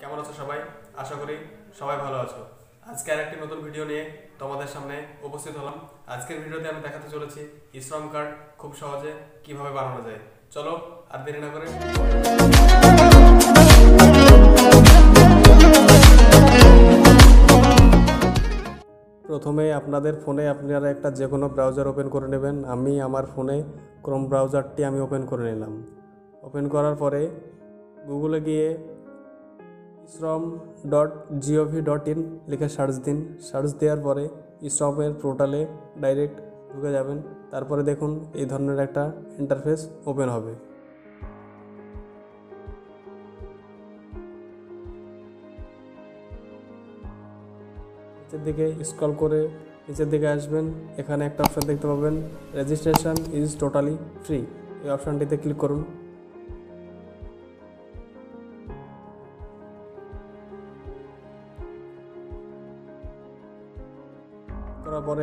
কেমন আছো সবাই? আশা করি সবাই ভালো আছো। আজকে আর একটি নতুন ভিডিও নিয়ে তোমাদের সামনে উপস্থিত হলাম। আজকের ভিডিওতে আমি দেখাতে চলেছি শ্রম কার্ড খুব সহজে কীভাবে বানানো যায়। চলো, আর দেরি না করে প্রথমে আপনাদের ফোনে আপনারা একটা যে কোনো ব্রাউজার ওপেন করে নেবেন। আমি আমার ফোনে ক্রোম ব্রাউজারটি আমি ওপেন করে নিলাম। ওপেন করার পরে গুগলে গিয়ে Shram dot gov dot in লিখে সার্চ দিন। সার্চ দেওয়ার পরে শ্রমের পোর্টালে ডাইরেক্ট ঢুকে যাবেন। তারপরে দেখুন এই ধরনের একটা ইন্টারফেস ওপেন হবে। নিচের দিকে স্ক্রল করে নিচের দিকে আসবেন। এখানে একটা অপশান দেখতে পাবেন। রেজিস্ট্রেশন ইজ টোটালি ফ্রি এই অপশানটিতে ক্লিক করুন।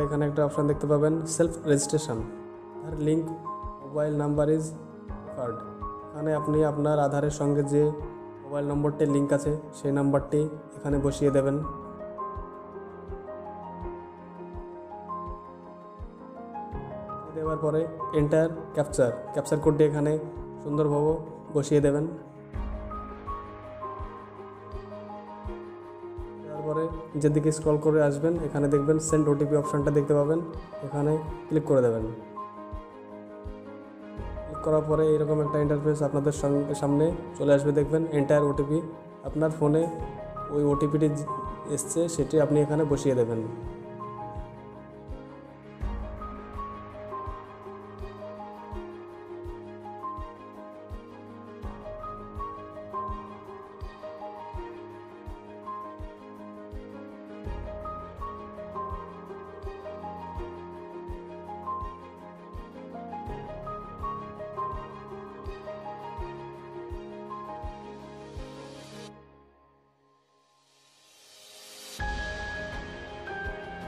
এখানে একটা অপশান দেখতে পাবেন সেলফ রেজিস্ট্রেশন তার link mobile number is referred এখানে আপনি আপনার আধারের সঙ্গে যে মোবাইল নম্বরটির লিঙ্ক আছে, সেই নাম্বারটি এখানে বসিয়ে দেবেন। দেওয়ার পরে এন্টার ক্যাপচার ক্যাপচার কোডটি এখানে সুন্দরভাবে বসিয়ে দেবেন। নিচের দিকে স্ক্রল করে আসবেন, এখানে দেখবেন সেন্ড ওটিপি অপশানটা দেখতে পাবেন, এখানে ক্লিক করে দেবেন। ক্লিক করার পরে এরকম একটা ইন্টারফেস আপনাদের সামনে চলে আসবে, দেখবেন এন্টায়ার ওটিপি আপনার ফোনে ওই ওটিপিটি এসছে, সেটি আপনি এখানে বসিয়ে দেবেন।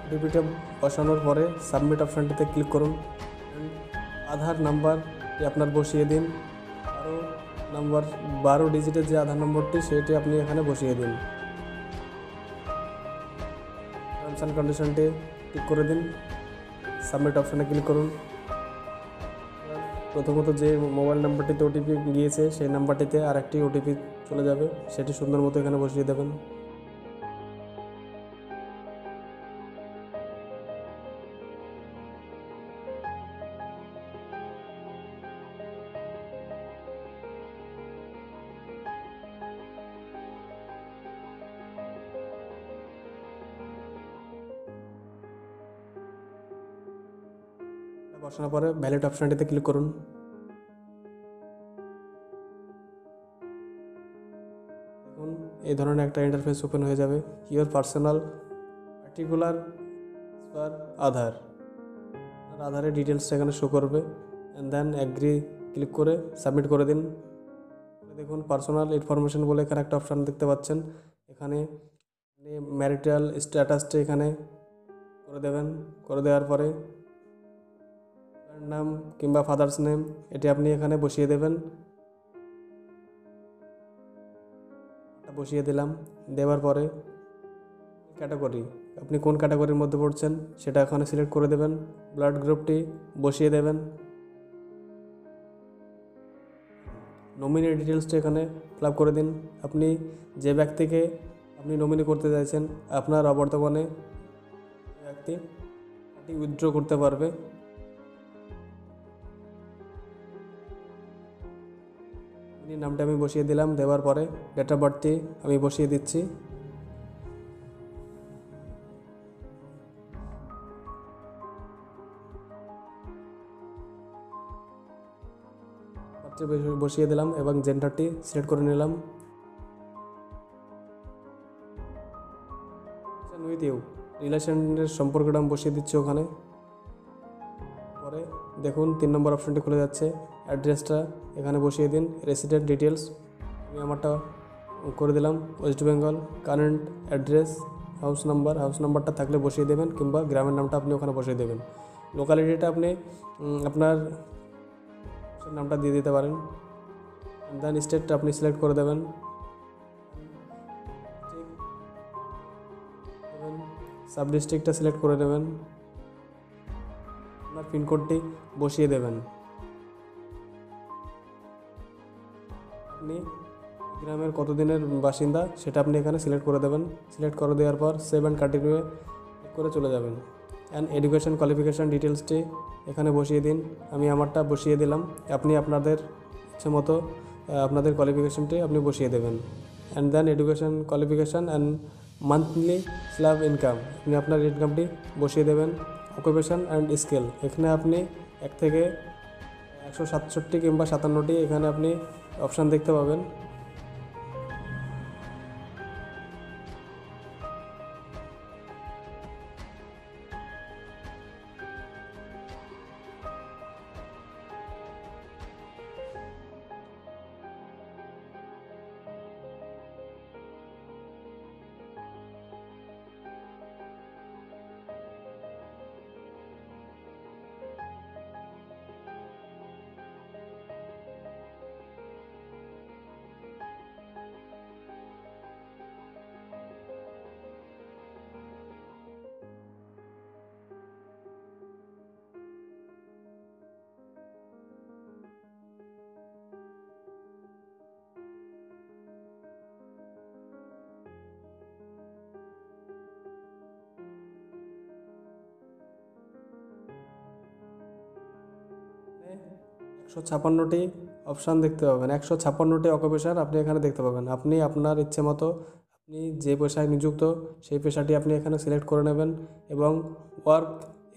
ওটিপিটা বসানোর পরে সাবমিট অপশানটিতে ক্লিক করুন। আধার নাম্বারটি আপনার বসিয়ে দিন। আরও নাম্বার বারো ডিজিটের যে আধার নম্বরটি, সেটি আপনি এখানে বসিয়ে দিন। টার্মস অ্যান্ড কন্ডিশনটি টিক করে দিন। সাবমিট অপশানে ক্লিক করুন। প্রথমত যে মোবাইল নাম্বারটিতে ওটিপি গিয়েছে, সেই নাম্বারটিতে আর একটি ওটিপি চলে যাবে। সেটি সুন্দর মতো এখানে বসিয়ে দেবেন। বসানোর পরে ভ্যালিড অপশানটিতে ক্লিক করুন। দেখুন, এই ধরনের একটা ইন্টারফেস ওপেন হয়ে যাবে। Your personal particular for Aadhaar আধারের ডিটেলসটা এখানে শো করবে। অ্যান্ড দেন অ্যাগ্রি ক্লিক করে সাবমিট করে দিন। দেখুন পার্সোনাল ইনফরমেশন বলে এখানে একটা অপশান দেখতে পাচ্ছেন। এখানে ম্যারিটাল স্ট্যাটাসটা এখানে করে দেবেন। করে দেওয়ার পরে নাম কিংবা ফাদার্স নেম এটি আপনি এখানে বসিয়ে দেবেন। বসিয়ে দিলাম। দেওয়ার পরে ক্যাটাগরি আপনি কোন ক্যাটাগরির মধ্যে পড়ছেন সেটা এখানে সিলেক্ট করে দেবেন। ব্লাড গ্রুপটি বসিয়ে দেবেন। নমিনি ডিটেলসটা এখানে ফিল করে দিন। আপনি যে ব্যক্তিকে আপনি নমিনি করতে চাইছেন, আপনার অবর্তমানে ব্যক্তি উইথড্র করতে পারবে। নামটা আমি বসিয়ে দিলাম, দেওয়ার পরে ডেট অফ বার্থটি আমি বসিয়ে দিচ্ছি। বসিয়ে দিলাম এবং জেন্ডারটি সিলেক্ট করে নিলাম। ইউ রিলেশনের সম্পর্কটা আমি বসিয়ে দিচ্ছি ওখানে। পরে দেখুন, তিন নম্বর অপশনটি খুলে যাচ্ছে। অ্যাড্রেসটা এখানে বসিয়ে দিন রেসিডেন্ট ডিটেলস আমি আমারটা করে দিলাম West Bengal current address house number house নাম্বারটা থাকলে বসিয়ে দেবেন, কিংবা গ্রামের নামটা আপনি ওখানে বসিয়ে দেবেন। লোকালিটিটা আপনি আপনার নামটা দিয়ে দিতে পারেন। দেন স্টেটটা আপনি সিলেক্ট করে দেবেন। সাব ডিস্ট্রিক্টটা সিলেক্ট করে নেবেন আপনার পিনকোডটি বসিয়ে দেবেন। আপনি গ্রামের কত দিনের বাসিন্দা সেটা আপনি এখানে সিলেক্ট করে দেবেন। সিলেক্ট করে দেওয়ার পর সেভ অ্যান্ড কন্টিনিউ করে চলে যাবেন। অ্যান্ড এডুকেশন কোয়ালিফিকেশান ডিটেলসটি এখানে বসিয়ে দিন। আমি আমারটা বসিয়ে দিলাম। আপনি আপনাদের ইচ্ছে মতো আপনাদের কোয়ালিফিকেশানটি আপনি বসিয়ে দেবেন। And then education qualification and monthly slab income আপনি আপনার ইনকামটি বসিয়ে দেবেন। অকুপেশন অ্যান্ড স্কিল এখানে আপনি এক থেকে একশো সাতষট্টি কিংবা সাতান্নটি এখানে আপনি অপশান দেখতে পাবেন। একশো ছাপান্নটি অপশান দেখতে পাবেন। একশো ছাপ্পান্নটি অকুপেশন আপনি এখানে দেখতে পাবেন। আপনি আপনার ইচ্ছে মতো আপনি যে পেশায় নিযুক্ত, সেই পেশাটি আপনি এখানে সিলেক্ট করে নেবেন এবং ওয়ার্ক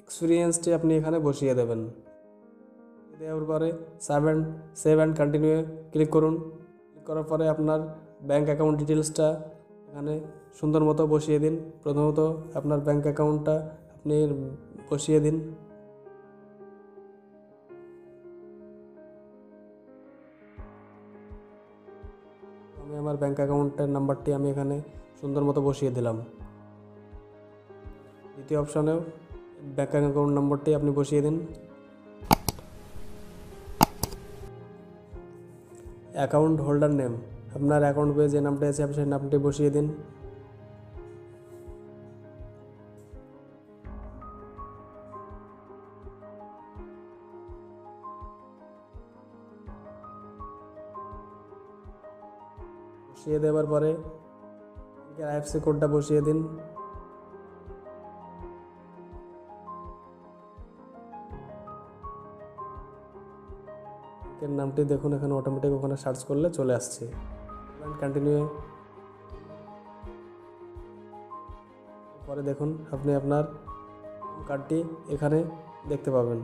এক্সপিরিয়েন্সটি আপনি এখানে বসিয়ে দেবেন। দেওয়ার পরে save and save and continue click করুন। ক্লিক করার পরে আপনার ব্যাঙ্ক অ্যাকাউন্ট ডিটেলসটা এখানে সুন্দর মতো বসিয়ে দিন। প্রথমত আপনার ব্যাঙ্ক অ্যাকাউন্টটা আপনি বসিয়ে দিন। আমার ব্যাঙ্ক অ্যাকাউন্টের নাম্বারটি আমি এখানে সুন্দর মতো বসিয়ে দিলাম। দ্বিতীয় অপশানেও ব্যাঙ্ক অ্যাকাউন্ট নম্বরটি আপনি বসিয়ে দিন। অ্যাকাউন্ট হোল্ডার নেম আপনার অ্যাকাউন্ট পেয়ে যে নামটি আছে আপনি সেই নামটি বসিয়ে দিন। বসিয়ে দেওয়ার পরে আইএফসি কোডটা বসিয়ে দিন। ব্যাংকের নামটি দেখুন, এখানে অটোমেটিক ওখানে সার্চ করলে চলে আসছে। কন্টিনিউ পরে দেখুন, আপনি আপনার কার্ডটি এখানে দেখতে পাবেন।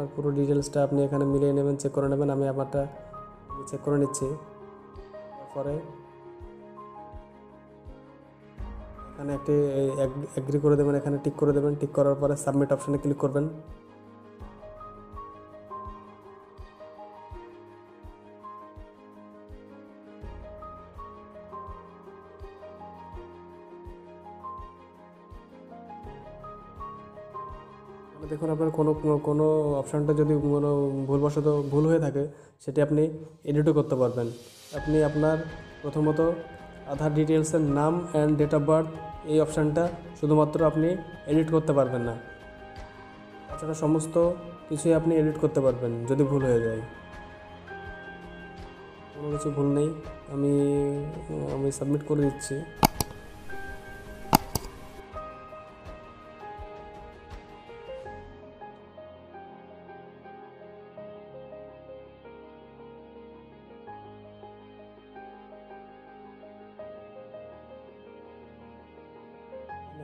আপনার পুরো ডিটেলসটা আপনি এখানে মিলিয়ে নেবেন চেক করে নেবেন, আমি আমারটা চেক করে নিচ্ছি। তারপরে এখানে একটি অ্যাগ্রি করে দেবেন, এখানে টিক করে দেবেন। টিক করার পরে সাবমিট অপশানে ক্লিক করবেন। দেখুন আপনার কোনো কোনো অপশানটা যদি কোনো ভুলবশত ভুল হয়ে থাকে, সেটি আপনি এডিটও করতে পারবেন। আপনি আপনার প্রথমত আধার ডিটেলসের নাম অ্যান্ড ডেট অফ বার্থ এই অপশানটা শুধুমাত্র আপনি এডিট করতে পারবেন না। তাছাড়া সমস্ত কিছুই আপনি এডিট করতে পারবেন, যদি ভুল হয়ে যায়। কোনো কিছু ভুল নেই, আমি আমি সাবমিট করে দিচ্ছি।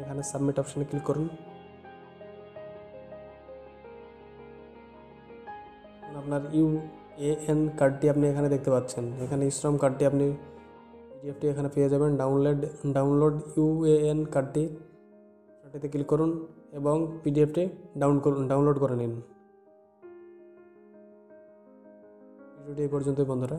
এখানে সাবমিট অপশানে ক্লিক করুন। আপনার ইউ এ এন কার্ডটি আপনি এখানে দেখতে পাচ্ছেন। এখানে ইশ্রম কার্ডটি আপনি পিডিএফটি এখানে পেয়ে যাবেন। Download download U A N কার্ডটি সেটিতে ক্লিক করুন এবং পিডিএফটি ডাউন করুন ডাউনলোড করে নিন। ভিডিওটি এই পর্যন্তই বন্ধুরা।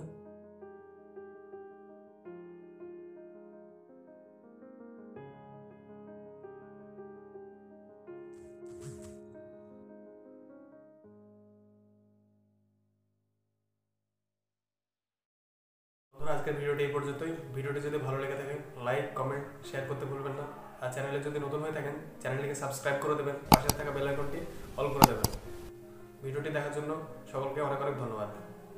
আজকের ভিডিওটি এই পর্যন্তই। ভিডিওটি যদি ভালো লেগে থাকে লাইক কমেন্ট শেয়ার করতে ভুলবেন না। আর চ্যানেলে যদি নতুন হয়ে থাকেন চ্যানেলটিকে সাবস্ক্রাইব করে দেবেন। পাশে থাকা বেল আইকনটি অল করে দেবেন। ভিডিওটি দেখার জন্য সকলকে অনেক অনেক ধন্যবাদ।